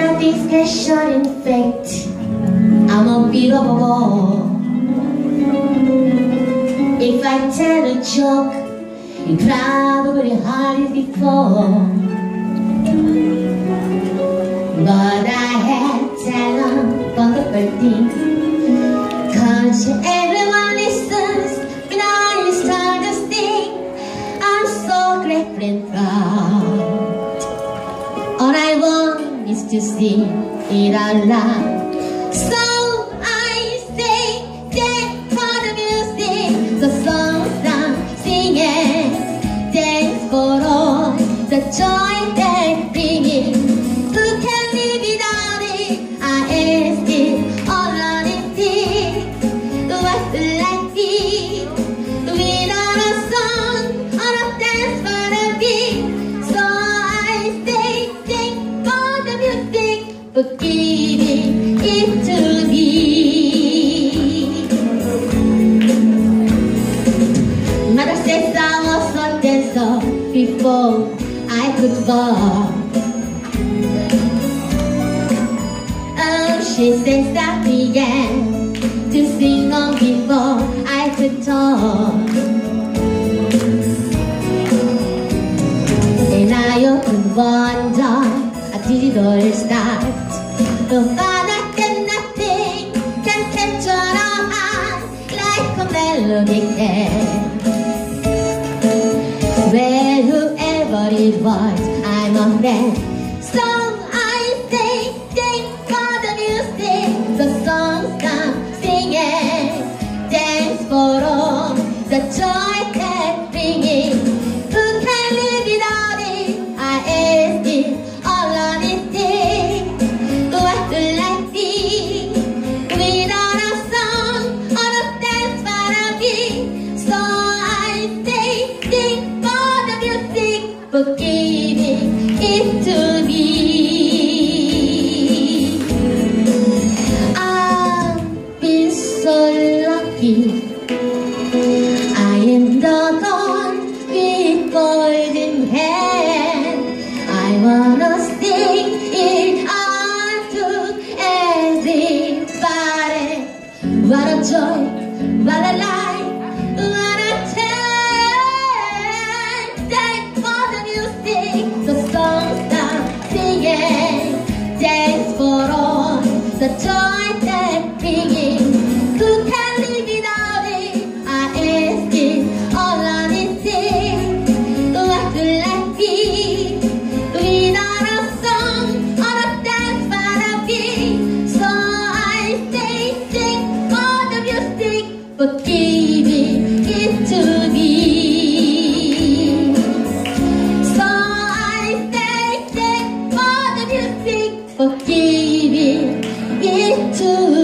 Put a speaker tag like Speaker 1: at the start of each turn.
Speaker 1: nothing special in fact. I'm unbeatable If I tell a joke You probably heard it before. But I had talent for the thing Cause everyone listens when I start to sing. I'm so grateful and proud to sing it out loud So I say thanks for the music. The songs I'm singing Thanks for all. The joy for giving it to me. Mother says I was a dancer before I could walk. Oh, she says I began to sing long before I could talk. Did it start? The father can nothing can capture our heart like a melody can. Well, whoever it was, I'm a man. So I say thanks for the music, the songs I'm singing. Thanks for all the joy say thanks for the music for giving it to